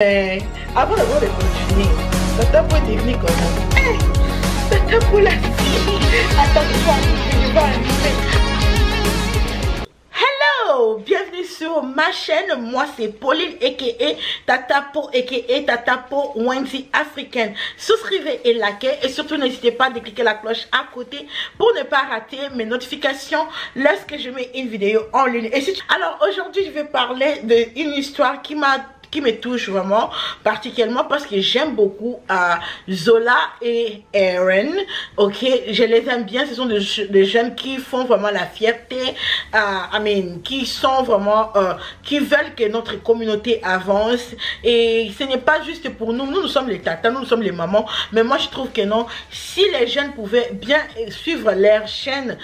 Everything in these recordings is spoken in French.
Mais avant je vais arriver. Hello, bienvenue sur ma chaîne. Moi c'est Pauline aka Tata Po aka Tata Po Wendy africaine. Souscrivez et likez et surtout n'hésitez pas à cliquer la cloche à côté pour ne pas rater mes notifications lorsque je mets une vidéo en ligne. Et. Alors aujourd'hui je vais parler d'une histoire qui m'a qui me touche vraiment particulièrement parce que j'aime beaucoup euh, Zola et Aaron ok? Je les aime bien ce sont des, jeunes qui font vraiment la fierté euh, qui sont vraiment euh, qui veulent que notre communauté avance. Et ce n'est pas juste pour nous. Nous nous sommes les tatas nous, nous sommes les mamans. Mais moi je trouve que non. Si les jeunes pouvaient bien suivre leur chaîne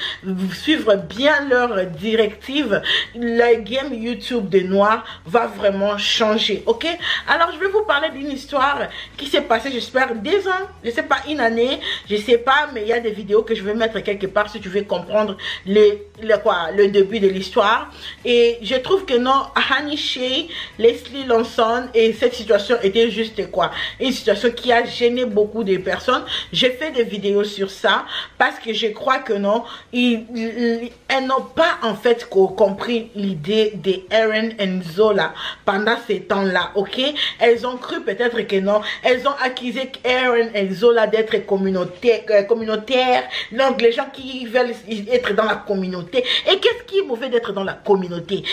suivre bien leurs directives le game YouTube des noirs va vraiment changer ok? Alors je vais vous parler d'une histoire qui s'est passée j'espère des ans je sais pas une année je sais pas mais il y a des vidéos que je vais mettre quelque part si tu veux comprendre le, le quoi le début de l'histoire. Et je trouve que non Shay Leslie Lawson et cette situation était juste quoi? Une situation qui a gêné beaucoup de personnes. J'ai fait des vidéos sur ça parce que je crois que non elles n'ont pas en fait compris l'idée de Aaron et Zola pendant ces temps là, ok? Elles ont cru peut-être que non. Elles ont accusé Aaron et Zola d'être communautaire, euh, communautaire. Donc les gens qui veulent être dans la communauté. Et qu'est-ce qui est mauvais d'être dans la communauté?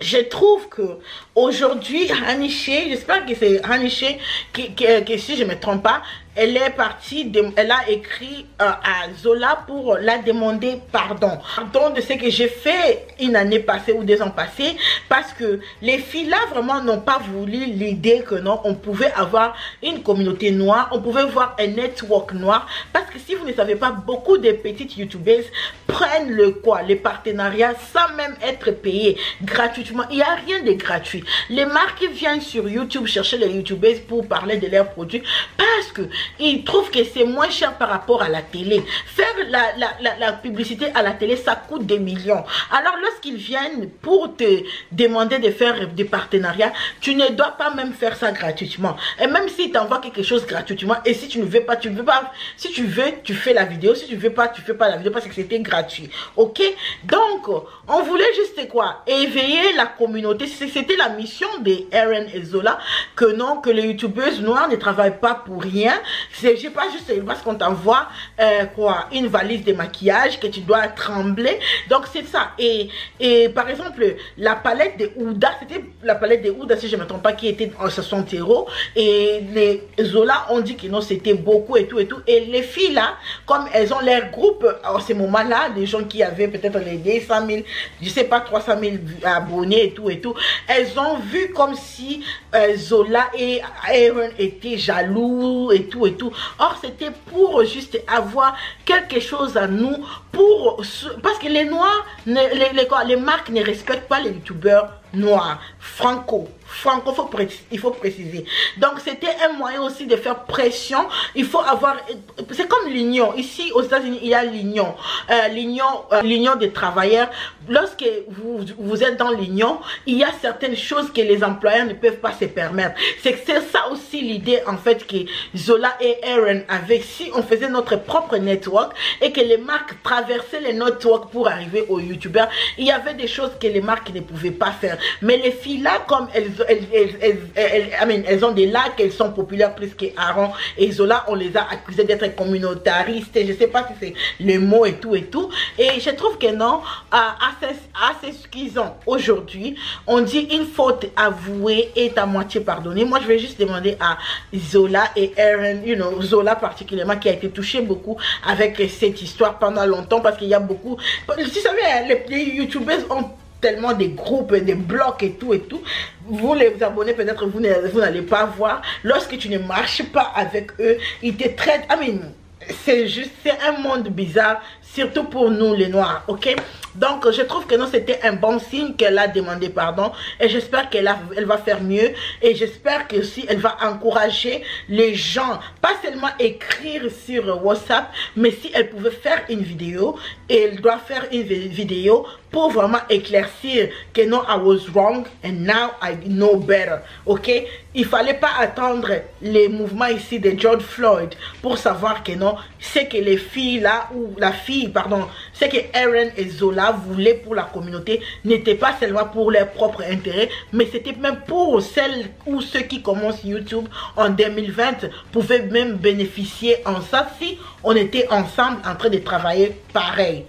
Je trouve que aujourd'hui Haniché, j'espère que c'est Haniché qui, qui, qui, si je me trompe pas elle est partie, elle a écrit euh, à Zola pour la demander pardon. Pardon de ce que j'ai fait une année passée ou deux ans passés parce que les filles là vraiment n'ont pas voulu l'idée que non, on pouvait avoir une communauté noire, on pouvait voir un network noir parce que si vous ne savez pas, beaucoup de petites youtubeuses prennent le quoi, les partenariats sans même être payées gratuitement. Il n'y a rien de gratuit. Les marques viennent sur YouTube chercher les youtubeuses pour parler de leurs produits parce que ils trouvent que c'est moins cher par rapport à la télé. Faire la, la, la, publicité à la télé, ça coûte des millions. Alors lorsqu'ils viennent pour te demander de faire des partenariats, tu ne dois pas même faire ça gratuitement. Et même s'ils t'envoient quelque chose gratuitement, et si tu ne veux pas, tu ne veux pas, si tu veux, tu fais la vidéo. Si tu ne veux pas, tu fais pas la vidéo parce que c'était gratuit. Ok? Donc, on voulait juste quoi? Éveiller la communauté. C'était la mission de Aaron et Zola que non, que les youtubeuses noires ne travaillent pas pour rien c'est pas juste parce qu'on t'envoie euh, quoi une valise de maquillage que tu dois trembler. Donc c'est ça. Et, et par exemple, la palette de Ouda, c'était la palette de Ouda, si je ne me trompe pas, qui était en 60 euros. Et les Zola ont dit que non, c'était beaucoup et tout et tout. Et les filles là, comme elles ont leur groupe en ce moment-là, des gens qui avaient peut-être les 200 000, je sais pas, 300 000 abonnés et tout et tout, elles ont vu comme si euh, Zola et Aaron étaient jaloux et tout et tout. Or, c'était pour juste avoir quelque chose à nous, pour parce que les noirs, les, les, les marques ne respectent pas les youtubeurs noirs, franco franco, il faut préciser. Donc, c'était un moyen aussi de faire pression. Il faut avoir... C'est comme l'union. Ici, aux États-Unis, il y a l'union. Euh, l'union euh, l'union des travailleurs. Lorsque vous, êtes dans l'union, il y a certaines choses que les employeurs ne peuvent pas se permettre. C'est c'est ça aussi l'idée, en fait, que Zola et Aaron avaient. Si on faisait notre propre network et que les marques traversaient les networks pour arriver aux youtubeurs, il y avait des choses que les marques ne pouvaient pas faire. Mais les filles là, comme elles elles, ont des lacs, elles sont populaires plus qu'Aaron et Zola. On les a accusées d'être communautaristes. Je sais pas si c'est le mot et tout et tout. Et je trouve que non, à, ce qu'ils ont aujourd'hui, on dit une faute avouée est à moitié pardonnée. Moi, je vais juste demander à Zola et Aaron, you know, Zola particulièrement, qui a été touché beaucoup avec cette histoire pendant longtemps parce qu'il y a beaucoup. Vous savez, les, les youtubeurs ont tellement des groupes, des blocs et tout et tout. Vous les abonnés, peut-être vous n'allez pas voir. Lorsque tu ne marches pas avec eux, ils te traitent. I mean, c'est juste, c'est un monde bizarre, surtout pour nous les noirs, ok? Donc, je trouve que non, c'était un bon signe qu'elle a demandé pardon. Et j'espère qu'elle elle va faire mieux. Et j'espère que si elle va encourager les gens, pas seulement écrire sur WhatsApp, mais si elle pouvait faire une vidéo, elle doit faire une vidéo pour vraiment éclaircir que non, I was wrong and now I know better. Ok? Il fallait pas attendre les mouvements ici de George Floyd pour savoir que non, c'est que les filles là, ou la fille, pardon, c'est que Aaron et Zola voulaient pour la communauté n'était pas seulement pour leur propre intérêt, mais c'était même pour celles ou ceux qui commencent YouTube en 2020 pouvaient même bénéficier en ça si on était ensemble en train de travailler pareil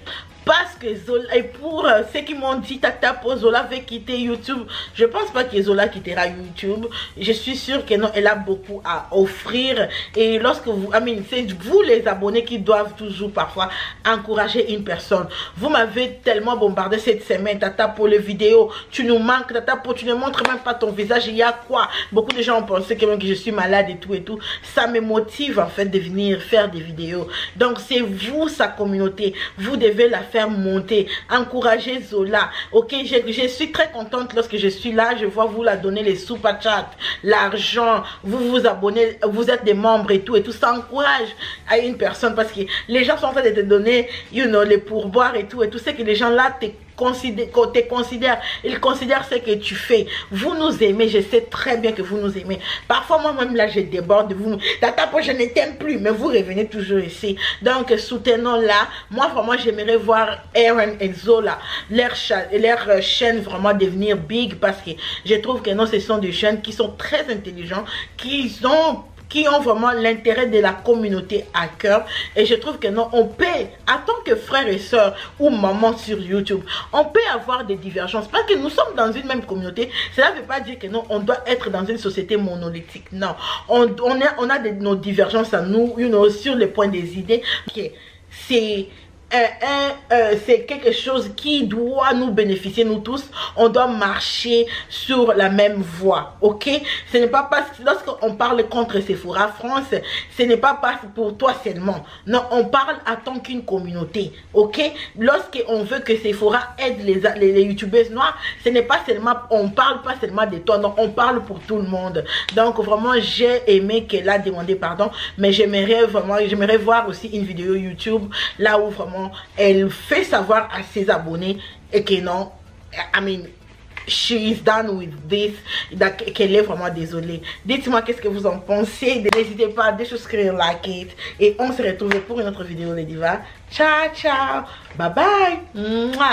parce que Zola, et pour euh, ceux qui m'ont dit Tata pour Zola veut quitter YouTube, je pense pas que Zola quittera YouTube. Je suis sûre que non, elle a beaucoup à offrir. Et lorsque vous, I c'est vous les abonnés qui doivent toujours parfois encourager une personne. Vous m'avez tellement bombardé cette semaine, Tata pour les vidéos. Tu nous manques, Tata pour, tu ne montres même pas ton visage. Il y a quoi? Beaucoup de gens ont pensé que, que je suis malade et tout et tout. Ça me motive en fait de venir faire des vidéos. Donc c'est vous, sa communauté. Vous devez la faire monter, encourager Zola. Ok, je, suis très contente lorsque je suis là, je vois vous la donner les super chats, l'argent, vous vous abonnez, vous êtes des membres et tout, et tout ça encourage à une personne parce que les gens sont en train de te donner, you know, les pourboires et tout, et tout, c'est que les gens là te considère, il considère ce que tu fais. Vous nous aimez, je sais très bien que vous nous aimez. Parfois, moi-même, là, je déborde de vous. Tata, je ne t'aime plus, mais vous revenez toujours ici. Donc, soutenons-la. Moi, vraiment, j'aimerais voir Aaron et Zola, leur, leur euh, chaîne vraiment devenir big parce que je trouve que non, ce sont des jeunes qui sont très intelligents, qui ont qui ont vraiment l'intérêt de la communauté à cœur. Et je trouve que non, on peut, en tant que frère et soeur ou maman sur YouTube, on peut avoir des divergences. Parce que nous sommes dans une même communauté. Cela ne veut pas dire que non, on doit être dans une société monolithique. Non, on, on a, on a nos divergences à nous, you sur le point des idées. C'est euh, c'est quelque chose qui doit nous bénéficier, nous tous. On doit marcher sur la même voie, ok? Ce n'est pas parce que lorsqu'on parle contre Sephora France, ce n'est pas parce pour toi seulement. Non, on parle en tant qu'une communauté, ok? Lorsqu'on veut que Sephora aide les, les, les youtubeuses noires, ce n'est pas seulement, on parle pas seulement de toi, non, on parle pour tout le monde. Donc vraiment, j'ai aimé qu'elle a demandé pardon, mais j'aimerais vraiment, j'aimerais voir aussi une vidéo YouTube là où vraiment elle fait savoir à ses abonnés et que non, I mean, she is done with this, qu'elle est vraiment désolée. Dites-moi qu'est-ce que vous en pensez? N'hésitez pas à souscrire, like it. Et on se retrouve pour une autre vidéo les divas. Ciao, ciao. Bye bye.